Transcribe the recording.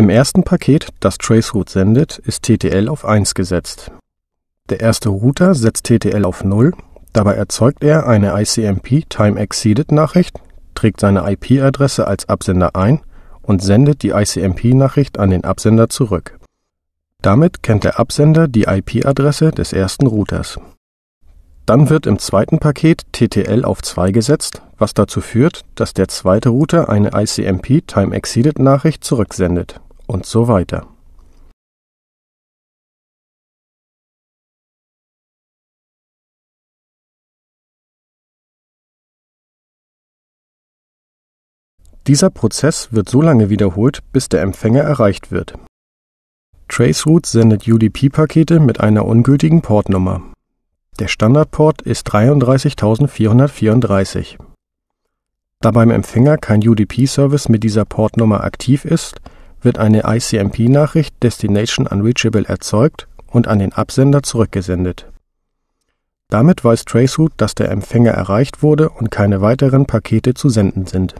Im ersten Paket, das Traceroute sendet, ist TTL auf 1 gesetzt. Der erste Router setzt TTL auf 0, dabei erzeugt er eine ICMP Time Exceeded Nachricht, trägt seine IP-Adresse als Absender ein und sendet die ICMP-Nachricht an den Absender zurück. Damit kennt der Absender die IP-Adresse des ersten Routers. Dann wird im zweiten Paket TTL auf 2 gesetzt, was dazu führt, dass der zweite Router eine ICMP Time Exceeded Nachricht zurücksendet und so weiter. Dieser Prozess wird so lange wiederholt, bis der Empfänger erreicht wird. Traceroute sendet UDP-Pakete mit einer ungültigen Portnummer. Der Standardport ist 33434. Da beim Empfänger kein UDP-Service mit dieser Portnummer aktiv ist, wird eine ICMP-Nachricht Destination Unreachable erzeugt und an den Absender zurückgesendet. Damit weiß Traceroute, dass der Empfänger erreicht wurde und keine weiteren Pakete zu senden sind